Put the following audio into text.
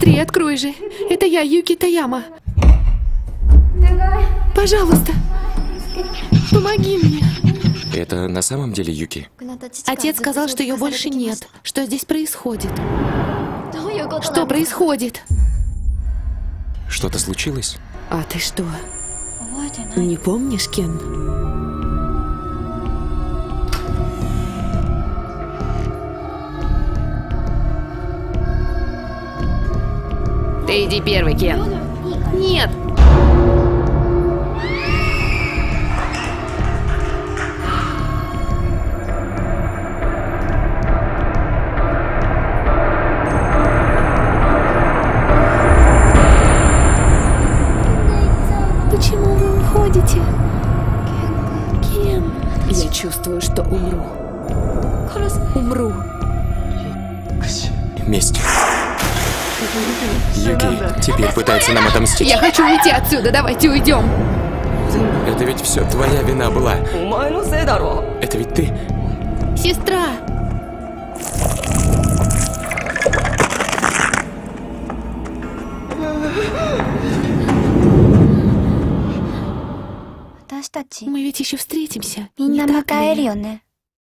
Быстрее открой же. Это я, Юки Таяма. Пожалуйста, помоги мне. Это на самом деле Юки? Отец сказал, что ее больше нет. Что здесь происходит? Что происходит? Что-то случилось? А ты что, не помнишь, Кен? Ты иди первый, Кен. Нет! Почему вы уходите? Кен. Я чувствую, что умру. Умру. Месть. Юки теперь пытается нам отомстить. Я хочу уйти отсюда, давайте уйдем. Это ведь все твоя вина была. Это ведь ты. Сестра. Мы ведь еще встретимся. Не так ли?